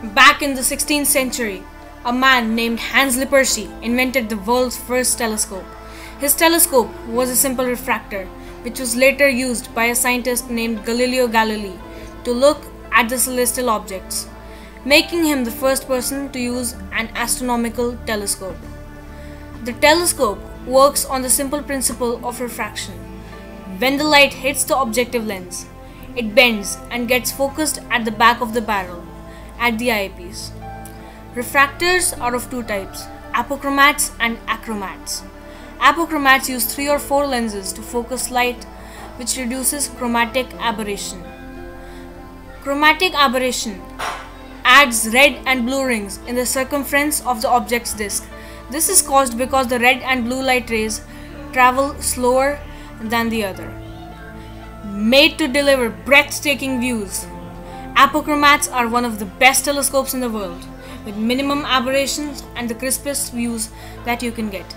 Back in the 16th century, a man named Hans Lippershey invented the world's first telescope. His telescope was a simple refractor, which was later used by a scientist named Galileo Galilei to look at the celestial objects, making him the first person to use an astronomical telescope. The telescope works on the simple principle of refraction. When the light hits the objective lens, it bends and gets focused at the back of the barrel, at the eyepiece. Refractors are of two types apochromats and achromats. Apochromats use three or four lenses to focus light, which reduces chromatic aberration. Chromatic aberration adds red and blue rings in the circumference of the object's disk. This is caused because the red and blue light rays travel slower than the other. Made to deliver breathtaking views, apochromats are one of the best telescopes in the world, with minimum aberrations and the crispest views that you can get.